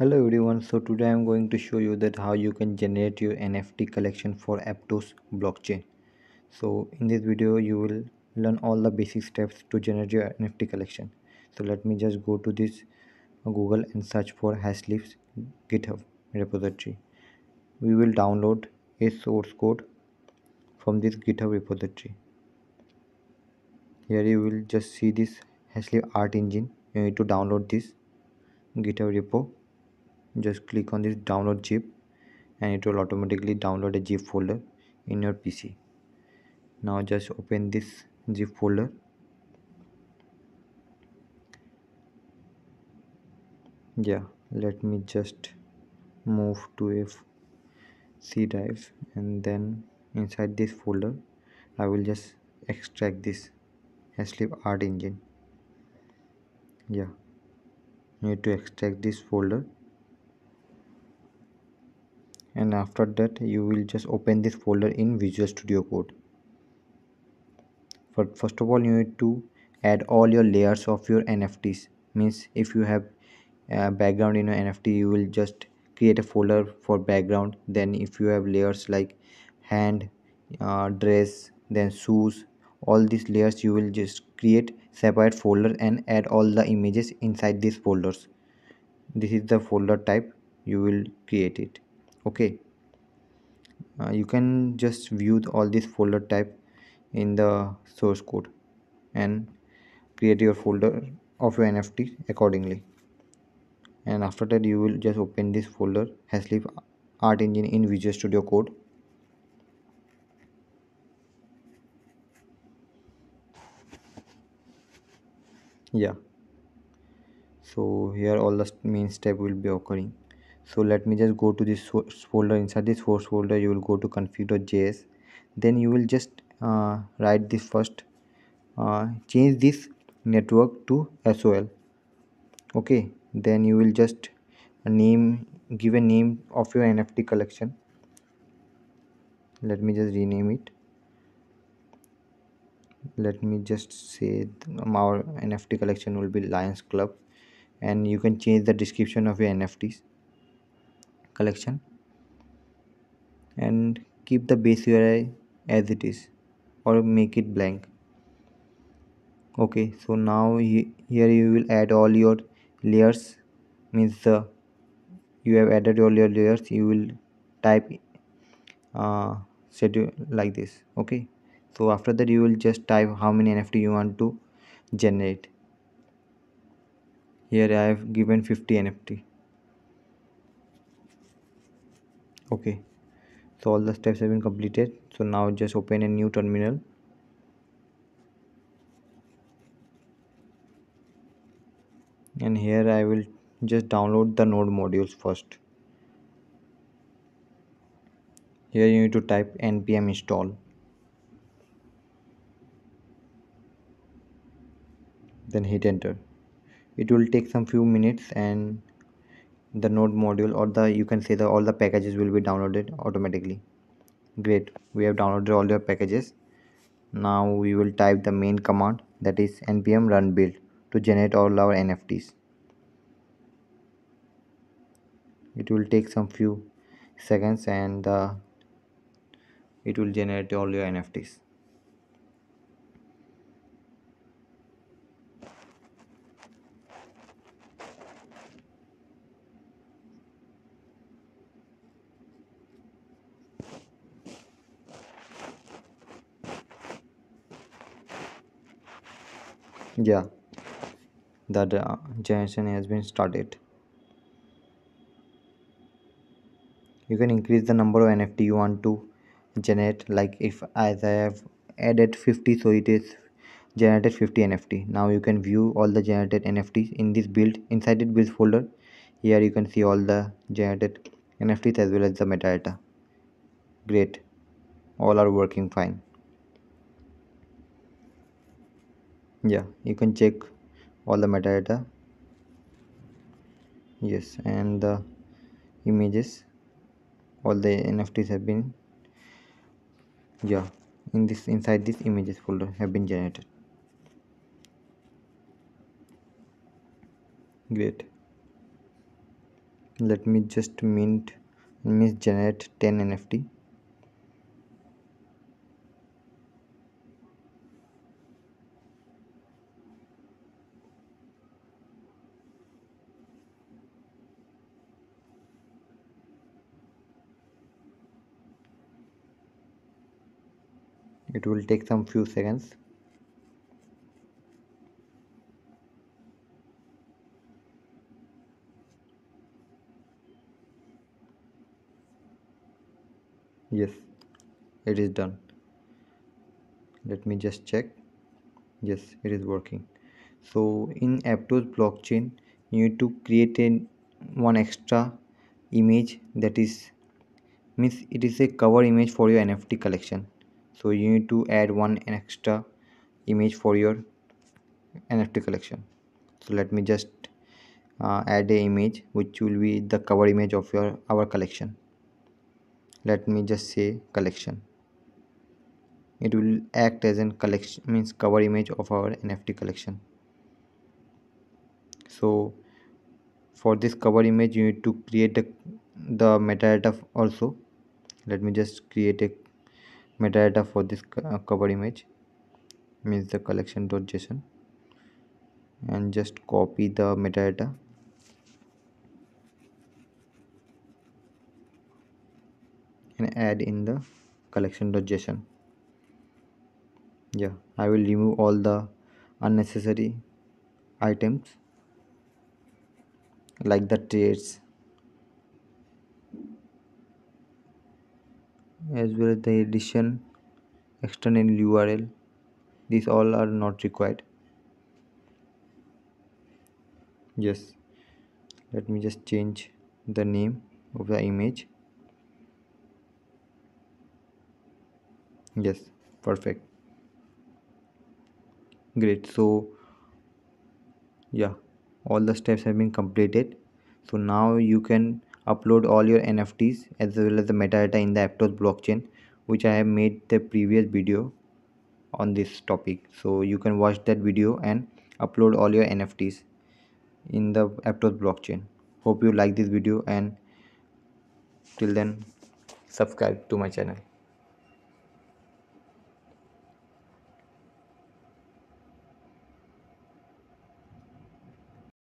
hello everyone so today i'm going to show you that how you can generate your nft collection for aptos blockchain. So in this video you will learn all the basic steps to generate your nft collection. So let me just go to this google and search for HashLips github repository. We will download a source code from this github repository. Here you will just see this HashLips art engine. You need to download this github repo just click on this download zip and it will automatically download a zip folder in your pc now just open this zip folder. Yeah let me just move to a c drive and then inside this folder i will just extract this HashLips art engine. Yeah need to extract this folder and after that you will just open this folder in visual studio code. But first of all you need to add all your layers of your nfts means if you have a background in your nft you will just create a folder for background. Then if you have layers like hand uh, dress then shoes all these layers you will just create separate folder and add all the images inside these folders. This is the folder type you will create it okay. Uh, you can just view all this folder type in the source code and create your folder of your nft accordingly. And after that you will just open this folder HashLips art engine in visual studio code. Yeah. So here all the main step will be occurring so let me just go to this folder. Inside this source folder you will go to config.js then you will just uh, write this first uh, change this network to sol okay? Then you will just name give a name of your nft collection. Let me just rename it. Let me just say our nft collection will be lions club. And you can change the description of your nfts collection and keep the base URI as it is or make it blank. Okay so now here you will add all your layers means the you have added all your layers you will type uh, schedule like this okay? So after that you will just type how many nft you want to generate. Here i have given 50 nft okay. So all the steps have been completed. So now just open a new terminal. And here I will just download the node modules first. Here you need to type npm install. Then hit enter. It will take some few minutes and the node module or the you can say that all the packages will be downloaded automatically. Great. We have downloaded all your packages. Now we will type the main command that is npm run build to generate all our nfts it will take some few seconds and uh, it will generate all your nfts yeah. That uh, generation has been started. You can increase the number of nft you want to generate. Like if as i have added 50 so it is generated 50 nft now you can view all the generated nfts in this build inside it build folder. Here you can see all the generated nfts as well as the metadata. Great. All are working fine yeah you can check all the metadata. Yes and the images. All the nfts have been yeah in this inside this images folder have been generated. Great. Let me just mint means generate 10 nft it will take some few seconds. Yes it is done. Let me just check. Yes it is working. So in aptos blockchain you need to create a one extra image that is means it is a cover image for your nft collection so you need to add one extra image for your nft collection. So let me just uh, add a image which will be the cover image of your our collection. Let me just say collection. It will act as an collection means cover image of our nft collection. So for this cover image you need to create the, the metadata also. Let me just create a metadata for this uh, cover image means the collection.json and just copy the metadata and add in the collection.json yeah i will remove all the unnecessary items like the traits as well as the addition external url these all are not required. Yes. Let me just change the name of the image. Yes perfect. Great. So yeah all the steps have been completed. So now you can upload all your nfts as well as the metadata in the aptos blockchain which i have made the previous video on this topic. So you can watch that video and upload all your nfts in the aptos blockchain. Hope you like this video and till then subscribe to my channel